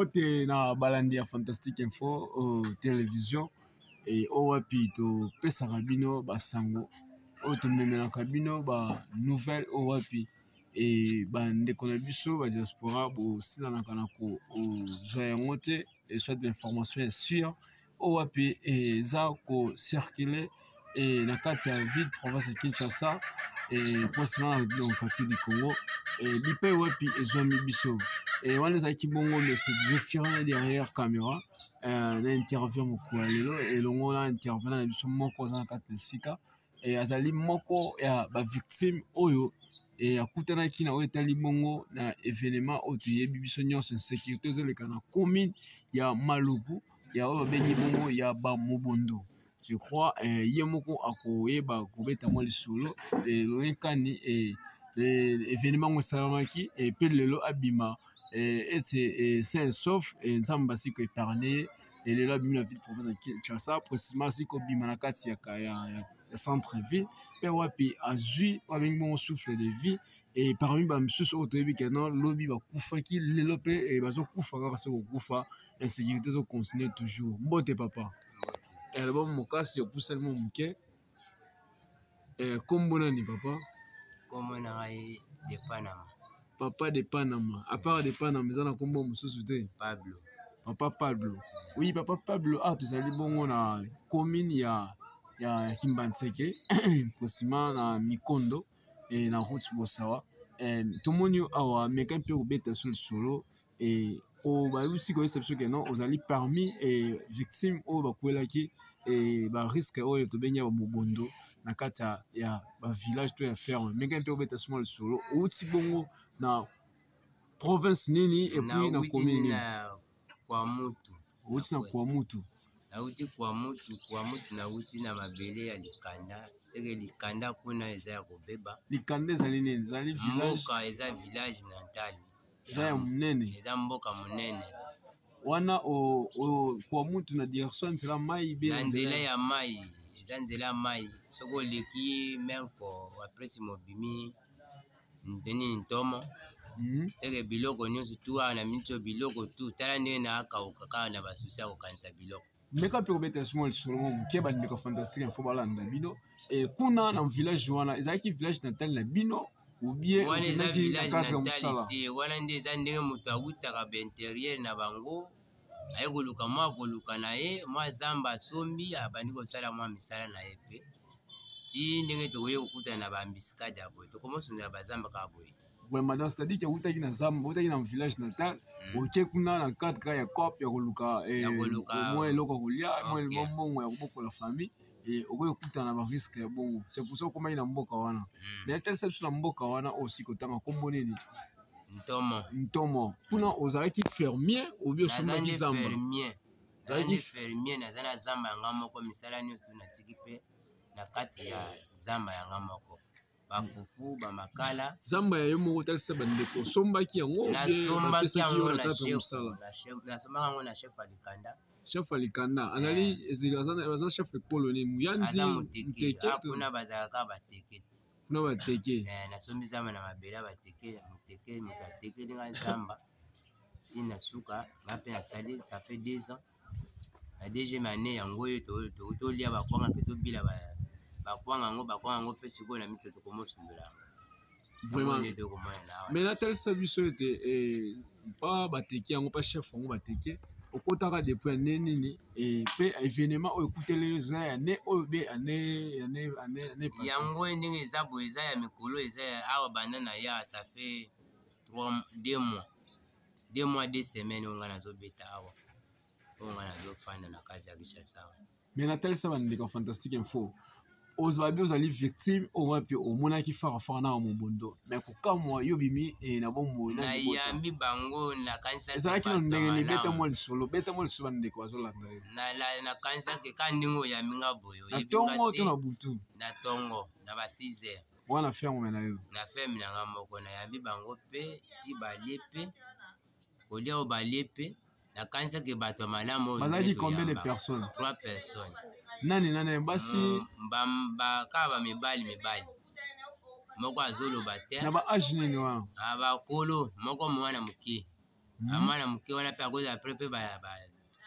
ote na balandi ya fantastique info o television e o wapi topesaka bino basango oyo tomemelaka bino ba nouvelle o wapi e bandeko na biso ba diaspora bosilanaka na kozwa yango te eswat bainformation ya sure oyo wapi eza kocircule e, na kati ya ville province ya kinshasa e, posima na bino mokati di congo e, bipai wapi ezwami biso e, wana ezalaki bongo mese jefirien derrière caméra na interview mokolo ya lelo elongo na intervenant na biso moko aza na kati na esika e, azali moko ya bavictime oyo e, akutanaki na oyo etali bongo na evenema oyo toyebi biso nyonso insécurité ezoleka na commune ya maluku ya oyo babengi bongo ya bamobondo je crois eh, ye moko akoyeba kobeta mwa lisolo eh, loyenkani eh, eh, evenema yango esalamaki eh, mpe lelo abima eh, ete eh, sain sauf eh, nzambe asiko epargne ye elelo abimi na ville province ya kinshasa précisement asili kobima na kati ya, ya, ya, ya centre ville mpe wapi azwi babengi bongo souffle de vie e parmi bamisusu oyo toyebi ke non lobi bakufaki lelo mpe e, bazokufa kaka se kokufa insécurité ezocontinue toujours mbote papa elbo mokasi opusali mo moke eh, kombo nani papa kombo na ngai de panama papa de panama apart de panama eza na kombo mosusu te pablo papa pablo oui papa pablo ah tozali bongo na commune ya ya kimbanseke posima na mikondo eh, na route bosawa eh, tomoni yo awa meka mpe kobeta so lisolo et oh, bah, aussi que c'est que non aux alliés parmi et victimes au oh, bah, quoi là qui et bah risque au oh, tout bien au mobondo na kata ya bah village tout ya ferme mais quand peu bête seulement le solo ou ti bongo na province nini et puis na commune nini kwa mutu ou ti na kwa mutu nauti kwa mutu kwa mutu nauti na mabele ya likanda seke likanda kuna eza ya kobeba likanda ezali nini ezali village mboka eza village na ntali eza ya monene eza mboka monene wana kwa mutu na direction nzela mai be na nzela ya mai eza nzela ya mai soki oleki menko apresi mobimi nini ntomo mhm. seke biloko nyonso tu wana miniso biloko tu tala ndenge naakauka kaka na basusi ya kokanisa biloko meka mpe kobetela simo lisolo mo moke bandeko fantastique info balanda bino e kuna na village wana ezalaki village natal na bino ubien wana eza village natal te wana nde eza ndenge moto awutaka bainterieur na bango aye koluka mwa koluka na ye mwa zamba asombi abandi kosala mwa misala na ye mpe ti ndenge tokoki kokutana na baambiskade ya boye tokomi osundela bazamba kaka boye vraiment donc c'est-à-dire que autaki na zamba autaki na village natal mm. oke kuna na cadre ya cop ya koluka eh, mwa eloko ya kolia mwa mbongo ya kobokola famille eh, okoki kokutana na bariske ya bongo c'est pour ça okomaki na mboka wana mm. mais atalisa biso na mboka wana oyo sikotanga nkombo nini ntomo ntomo kuna mm. ozalaki fermier obi osombaki zamba nazalaki fermier naza na zamba yanga moko misala nyonso natiki mpe na kati ya zamba yanga moko bafufu bamakala zamba ya yo moko otalisa bandeko osombaki yango nasombaki yango na nasombaka yango na chef ya likanda chef ya likanda azali eh. aza chef ekolo nini muyanzi muteke ah, kuna bazalaka bateke te kuna bateke eh, nasombi zamba na mabele ya bateke muteke moto atekeli ngai zamba ntina suka nga mpe nasali ça fait deux ans na deuxième année yango oyo tokoki tolia bakwanga mpe tobila bakwanga yango bakwanga yango mpe sikoyo na mito tokomosundola yango mais natalisa biso ete eh, mpa bateki yango mpa chef yango bateki okotaka depuis ane nini mpe eh, événement oyo ekuteleli eza ya ne oyo be ane yango ndenge eza boye eza ya mikolo eza ya awa banda na ya ça fait deux mois deux mois deux semaines oyo ngai nazobeta awa oyo ngai nazofanda na kati ya kinshasa awa mais natalisa bandeko fantastique info ozala bi ozali victime oyo wapi omonaki farafara na mobondo me kokamwa yo bimi eh, na bomoi nayambi bango nakanisazalaki na ndenge ni beta mwa lisolo beta mwa lisolo bandeko azolanda yo nakanisaki ka ndenge oyambi nga boye na tongo to na butu na tongo na ba 6 heures oza na ferme na yo na ferme na nga moko nayambi bango mpe ti balie mpe kolia oyo balie mpe nakanisaki bato ya malamu oyo bazalaki combien de personnes trois personnes nani nani basi mm, kaka bamibali mibali moko azoloba te na baage nini wana ah, bakolo moko mwana moke na hmm. mwana moke wana mpe akozala pre mpe ba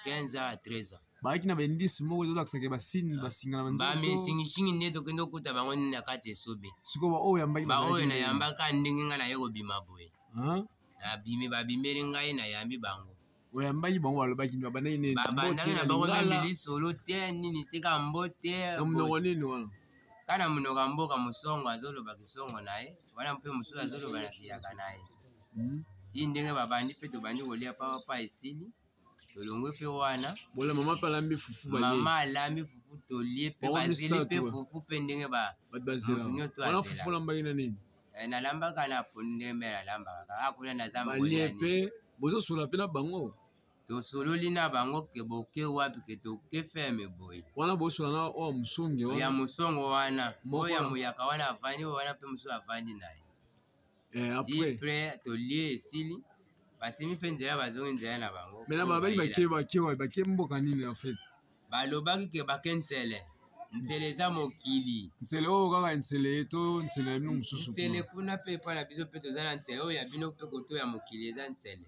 15 ans 13 ans bayaki na baindice moko ezolakisaka basini ah. basinga na banzotobamesingishingi nde tokende okuta bango nini na kati esobe sikoyo baoyo yambaki baoyo nayambaka ndenge ngai naye kobima boye nabimi babimeli ngai nayambi bango oyambaki bango balobaki nini babandaki nini babandaki na bango meme lisolo te nini te ka mbote na monoko nini wana ka na monoko ya mboka mosongo azoloba kisongo na ye wana mpe mosusu azoloba na kiyaka na ye hmm. ti ndenge babandi mpe tobandi kolia papa esili tolongwe mpe wana bola mama mpe alambi fufu mama alambi fufu tolie mpe bazeli mpe fufu mpe ndenge bamoto nyonso to fufu olambaki na nini eh, nalambaka na pondu ndenge mbe nalambaka kaka kuna na zamba balie mpe bozosola mpe na bango tosololi na bango ke boke wapi ke toke feme boye wana bosola na oyo oh, mosonge wana ya mosongo wana oyo ya moyaka wana avandi oyo wana mpe mosusu avandi na ye eh, dipre tolie esili basimi mpe nzela bazongi nzela na bango me na babaki bake bake wapi bake mboka nini en fait balobaki ke bake nsele nsele eza mokili nsele oyo kaka nsele ye to nsele ya bino mosusu nsele kuna mpe epai na biso mpe toza na nsele oyo ya bino mpe koto ya mokili eza nsele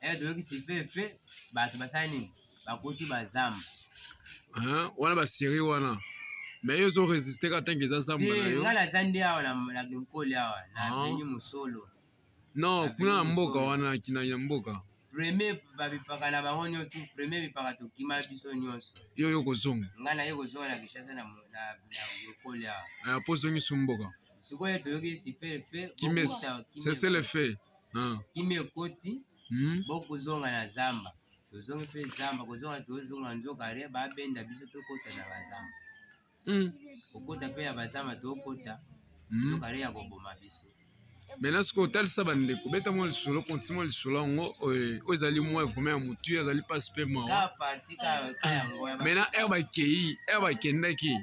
eh, toyokisi fefe bato basali nini bakoti bazamba wana baserie wana mais yo ozo resiste ka tanke eza zamba na yo ngai naza nde awa na ginkoli awa na ah. veni mosolo non kuna na mboka wana na kina ya mboka premier babipaka na bango nyonso premier bipaka tokima biso nyonso yo yo kozonga ngai naye kozonga na kinshasa na ginkoli awa mpo ah, ozongisi mboka sikoyo toyoki sife fe kimesi sese le fe ah. kimi ekoti hmm? bokozonga na zamba tozongi mpe zamba kozonga tozonga nzoka re babenda biso tokota na bazamba hmm. kokota mpe ya bazamba tokota hmm. nzoka re ya koboma biso maintenant soki otalisa bandeko beta mwa lisolo konsi mwa lisolo yango eh, oyo ezali mwa vraimen ya motu ezali mpasi mpe mawa maintenant ere bakei ere bakendaki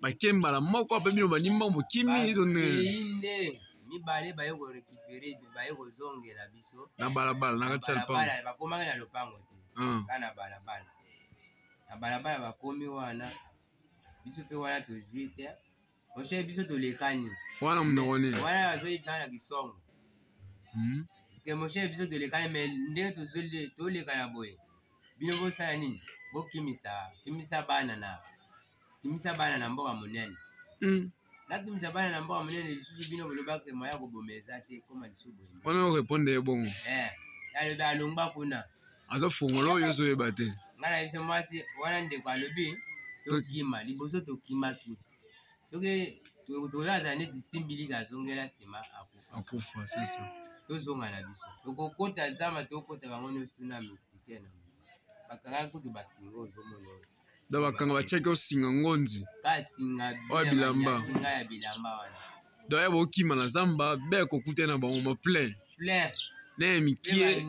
bake mbala moko mpe bino banimba mokimi tonende mibale baye korekipere baye kozongela biso na balabala na kati ya lopango bakomaki na lopango te hmm. ka na balabala na balabala bakomi wana biso mpe wana tozwi te oshe biso tolekani wana monoko nini wana azoyebisana na kisongo hmm. ke moshe biso tolekani me ndenge tolekana boye bino bosala nini bokimisa kimisa bana na kimisa bana na mboka monene mm. nakimisa bana na mboka monene lisusu bino bolobaka moya koboma eza te ekoma lisusu boye wana oreponde ye bongo eh, alobi alongba kuna azofungola oyo ozoyeba te ngai na biso mwasi wana ndeko alobi tokima liboso tokimaki soki tokoya azala neti simbilika azongela nsima akufa sesa tozonga na biso tokokota zamba tokokota bango nyonso tuna mystique na bakangaki kutu basinga ozomona da bakanga batiaki osinga ngonzi oyo bilamba doya bokima na zamba be kokuta na bango maplein naye mikie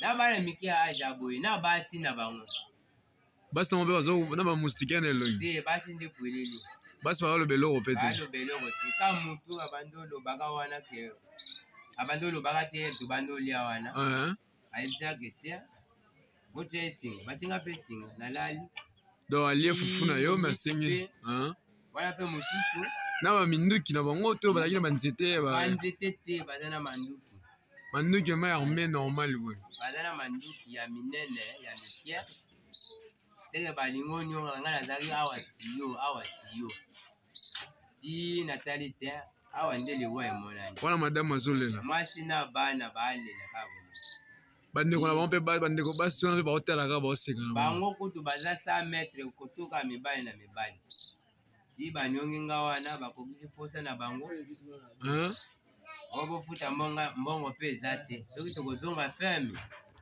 na bana mike ya age ya boye na basi na bango basi yango mpe bazo na bamoustike na elongi te basi nde polele basi bakaloba eloko mpe te baloba eloko te ka motu abandi olobaka wana ke abandi olobaka te tobandi olia wana ayebisaka te botia ye singa batie nga mpe singa nalali donc alie fufu na yo me asengi wana mpe mosusu na baminduki na bango to bazalaki na banzete banzete te baza na manduki manduki ma arme normal boye baza na manduki ya minene ya mikie seke balingi onionga ngai nazalaki awa tiyo awa tiyo ti natali te awa nde liwa emonani wana madame azolela mwasi na bana balela kaka bandeko na bango mpe bandeko basi wana mpe baotalaka baoseka na bango kutu baza 100 metre kotoka mibali na mibali ti banyongi nga wana bakokisi mposa na bango obofuta mbongo mpe eza te soki tokozonga feme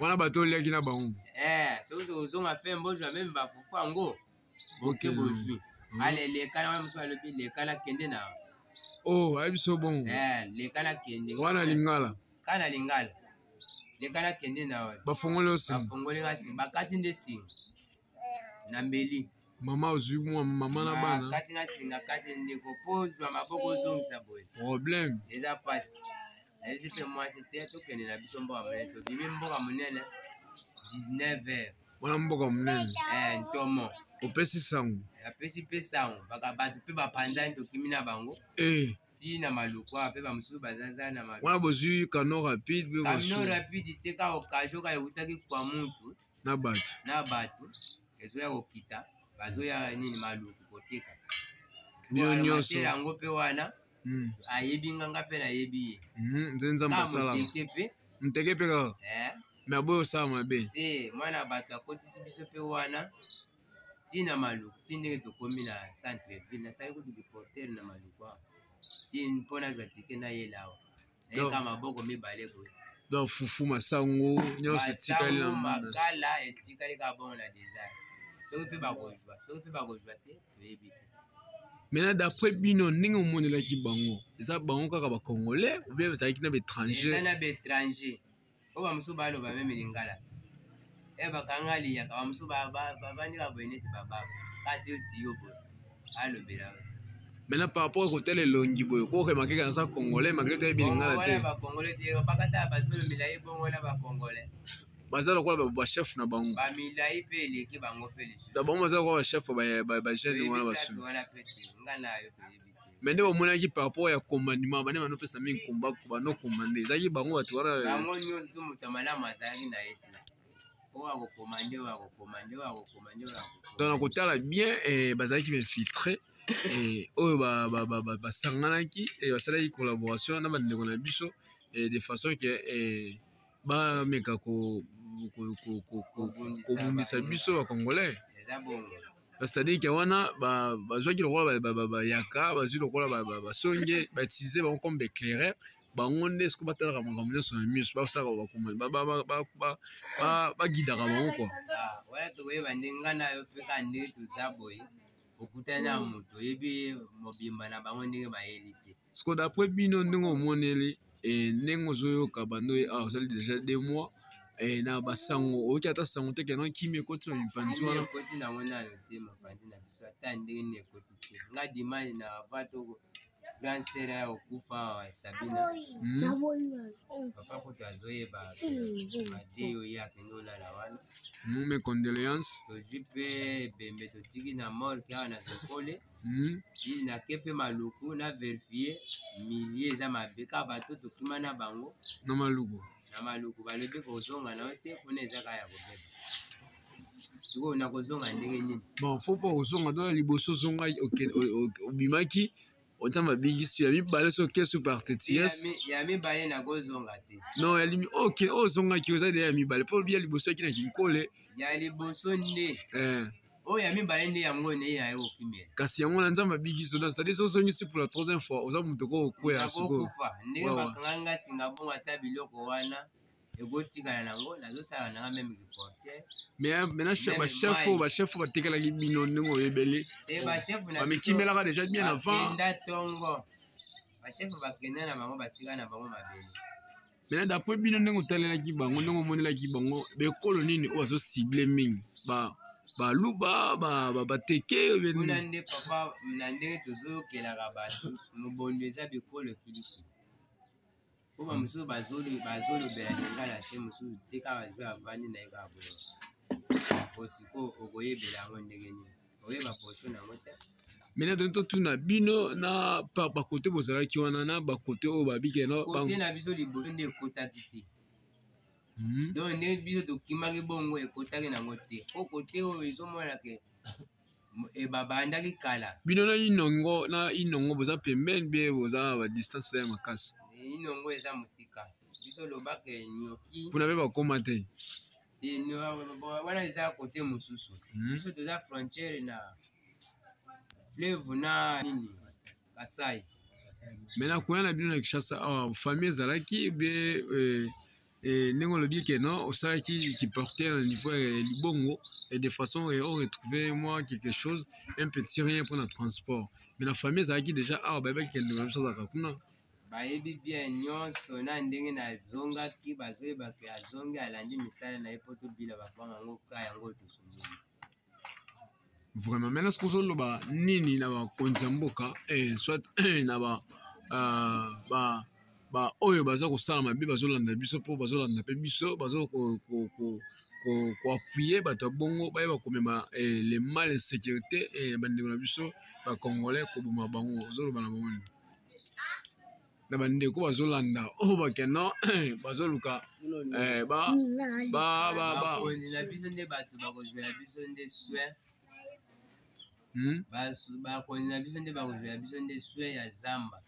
wana bato oliaki na bango eh, soki tokozonga feme bozwa meme bafufu yango boke bozwi hmm. ale lekala wana mosusu alobi lekala kende na o oh, ayebi biso bongo eh, lekala kende wana lingala kaka na lingala lekala kende na bafongoli bafongoli nga singa bakati nde singa na mbeli mama ozwi mwa mama na bana kati nga singa kati ndeko mpo ozwa maboko ozongisa boye problème eza pasi nayebisi mpe mwasi te tokende na biso mboka monene tobimi mboka monene 19 heures wana mboka monene eh, ntomo opesi sango apesi mpe sango baka bato mpe bapanzani tokimi na bango eh. ti na malokwa mpe bamosusu bazaza na malokwa wana bozwi kano rapide mpe kano rapide te ka okasion ka eutaki kwa mutu na bato na bato ezoya kokita bazoya nini maluku koteka yango mpe wana mm. ayebi nga nga mpe nayebi ye mm, nze nzambe asalaka nteke mpe kaka eh? me aboyi osala mabe te mwana ya bato akotisi biso mpe wana ntina maluku ti ndenge tokomi na centre ville nasali kutu kiportere na maluku awa ti mpo nazwa tike nayela awa nayeka maboko mibale boye donc fufu masango nyonso etikali na makala etikali kaka bongo na desire soki mpe bakozwa soki mpe bakozwa te toyebi te maintenant d'après bino ndenge omonelaki bango eza bango kaka bacongolais ou bien ezalaki na baétranger eza na baétranger oyo bamosusu baloba meme lingala e bakanga liyaka bamosusu bavandi kaka boye neti bababa kati yo tiyo boye alobela maintenant par rapport ekotala elongi boye kokemake kaka naza congolais malgré toyebi lingala te bakongolais te bakata bazolo milai bongo na bacongolais baza lokola bachef na bango bamilai mpe eleki bango mpe lisusu na bango baza lokola bachef bajeune wana basu wana mpe te nga na yo toyebi mais nde bamonaki par rapport ya commandement bane banopesa mingi komba banokomande ezalaki bango bato wana euh, bango nyonso to moto ya malamu azalaki na ye te donc na kotala bien eh, bazalaki bainfiltre eh, oyo basanganaki eh, basalaki collaboration na bandeko na biso de façon ke bameka kobundisa biso bacongolais c'est-à-dire ke wana bazwaki lokola bayaka bazwi lokola basonge batize bango comme baéclaireur bango nde soki batalaka makambo nyonso na miso basalaka bakomani bagidaka bango kua ah, wana tokoyeba nde ngai na yo mpe kaka nde toza boye okutani na moto oyebi mobimba na bango ndenge bayeli te siko d'après bino ndenge omoneli eh, ndenge ozoyoka bando ye awa ah, ozali déjà deux mois eh, na basango oyoki ata sango te kena kimi ekoti na mipanzi wana ekoti nango nano te mapanzi na biso ata ndenge nini ekoti te nga dimani na va toko grand sere ya kokufa awa sabina hmm? papa kutu azoyeba made oyo ye akende olala wana mume condoléance tozwi mpe ebembe totiki na morke awa na zokole Hmm? Ili na ke mpe maluku na verifie milie eza mabe kaka bato tokima na bango na maluku na maluku balobi kozonga na yo te kuna eza kaka ya kobeba sikoyo nakozonga ndenge nini bon fo mpo kozonga to na liboso ozonga obimaki oza mabikisi ya mibale so ke supertetias ya mibale nakozonga te non ya limi oke oh, ozongaki oza deya ya mibale mpo lobi ya liboso yaki na kinkole ya liboso nde eh. oyo ya mibale nde yango ene ye aye kokimela kasi yango na nzambe abiki soda cetadi so ozongisi pour la troisième fois oza moto ko okwea sikoyokufa ndenge bakangaki nga singa bongo ata biloko wana ekotikala nango nazosala nanga meme reporte bachef oyo bachef oyo batekelaki bino ndenge oyebeli eh, bamikimelaka deja bien avantnda tongo bachef bakenda na bango batika na bango mabele mena dapre bino ndenge otalelaki bango ndenge omonelaki bango bekolo nini oyo azo cible mingi ba baluba bateke kuna nde papa na ndenge tozoyokelaka bato mobondo eza bikolo kilikili mpo bamosusu bazolobela lingala te mosusu te kaka zwi avandi na ye kaka boye osikoyo okoyebela yango ndenge nini oyeba portion na yango te mena toni totuna bino na bakote bozalaki wana na bakote oyo babike kote na biso liboso nde ekotaki te hmm. donc nde biso tokimaki bongo ekotaki nango te po kote oyo ezomonake e babandaki kala bino na inongo na inongo boza pembeni mpe boza badistance eza ya makasi inongo eza mosika biso lobaka enyoki kuna mpe bakoma te wana eza kote mosusu hmm. biso toza frontiere na fleuve na nini kasai me na kuna na bino na kinshasa awa oh, famille ezalaki bie euh, eh, ndenge olobi ke non osalaki kiporte na niveau ya libongo et de façon eh, o retrouve moi quelque chose un petit rien mpona transport mais na famille ezalaki déjà awa bayebaki kendeko na biso azalaka kuna bayebi bien nyonso na ndenge nazongaki bazoyeba ke azongi alandi misala na ye mpo tobila bakwanga yango ka yango tosungeli vraiment maintenant soki ozoloba nini na bakonzi ya mboka eh, soit eh, na ba, uh, ba baoyo baza kosala mabe bazolanda biso mpo bazolanda mpe biso baza koapuye bato ya bongo bayeba komema eh, le mal insécurité eh, bandeko na biso bacongolais koboma bango ozoloba na bango nini na bandeko bazolanda oyo oh, bakeno bazoluka eh, bakonzi na biso nde bato bakozwela biso nde swe hmm? bakonzi na biso nde bakozwela biso nde swe ya zamba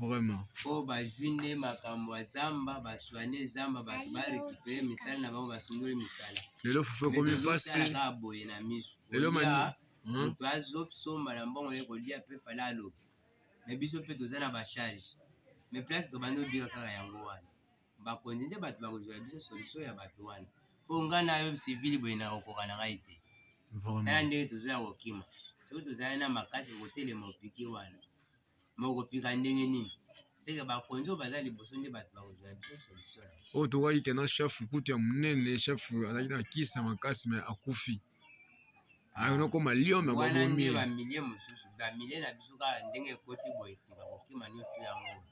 vraiment po bazwi nde makambo ya zamba baswane zamba bato barekipere misala na bango basundoli misala lelo fufu ekomi mpasi boye na miso lelo hmm? moto azosomba na mbongo ye kolia mpe fale alobi me biso mpe toza na bacharge me place tobandi obika kaka yango wana bakonzi nde bato bakozwela biso solution ya bato wana mpo nga na yo civili boye na kokoka na ngai te tala ndenge toza ya kokima soki tozali na makasi kotelema opiki wana me okopika ndenge nini seke bakonzi oyo baza liboso nde bato bakozwa biso solution oyo tokaki kena chef kutu ya monene chef azalaki na kisa makasi me akufi anokoma ah, liome babomi bamilie mosusu bamilie na biso kaka ndenge ekoti boye sika kokima nyonso yango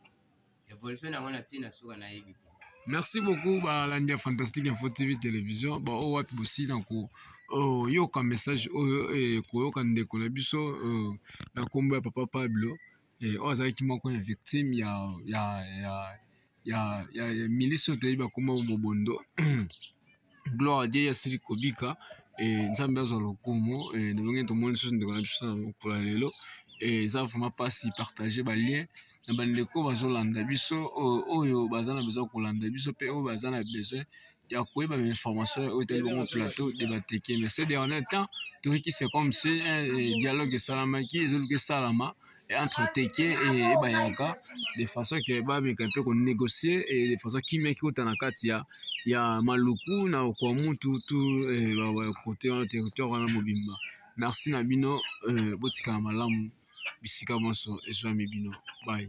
evolution yango na ntina suka nayebi te merci beaucoup balandi ya fantastique info tv télévision baoyo oh, wapi bosila koyoka oh, message oyo oh, eh, koyoka ndeko na biso na nkombo ya papa pablo eh, oyo azalaki moko ya victime ya, ya, ya, ya, ya, ya milisi oyo toyebi bakoma bobondo gloire adie asili kobika eh, nzambe azwa lokumu eh, na lolenge tomoni lisusu ndeko na biso na mokolo ya lelo eh, eza vraiment mpasi partage balien na bandeko bazolanda biso oyo baza na besoin kolanda biso mpe oyo baza na besoin ya koyeba ba information oyo etali bango plateau de bateke mais ce dernier temps toyoki c'est comme si un eh, dialogue esalamaki ezoluka esalama entre teke et bayaka de façon que bameka mpe konégocier et de façon kimia kikota na kati ya ya maluku na okwa mutu tu eh, bakote wana territoire wana mobimba merci na bino eh, botikala malamu bisika bonso ezwami bino bai